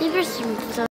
입을 수 무서워.